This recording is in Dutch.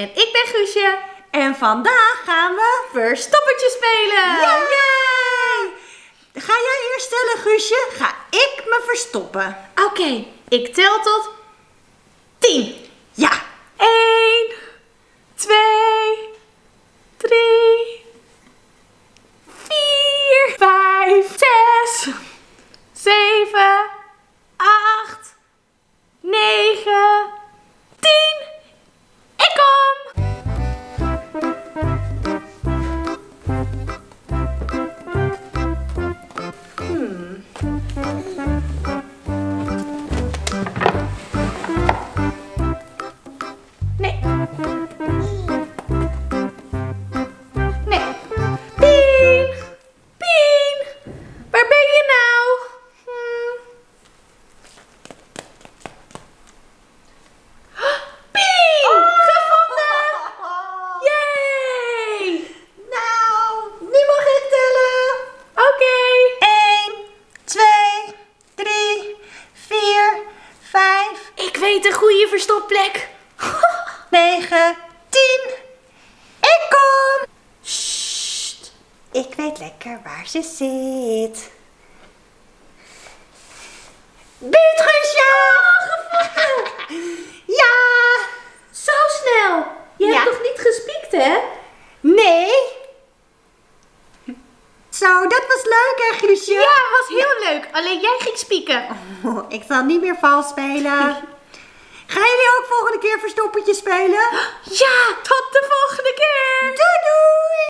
En ik ben Guusje. En vandaag gaan we... Verstoppertje spelen. Yay! Ga jij eerst stellen, Guusje? Ga ik me verstoppen. Oké, ik tel tot 10. Ja. 1, weet een goede verstopplek. 9, 10. Ik kom. Sst. Ik weet lekker waar ze zit. Buurtguusje! Ja! Zo snel. Je Ja. hebt toch niet gespiekt, hè? Nee? Zo, dat was leuk hè, Guusje? Ja, was heel leuk. Alleen jij ging spieken. Oh, ik zal niet meer vals spelen. Gaan jullie ook volgende keer verstoppertje spelen? Ja,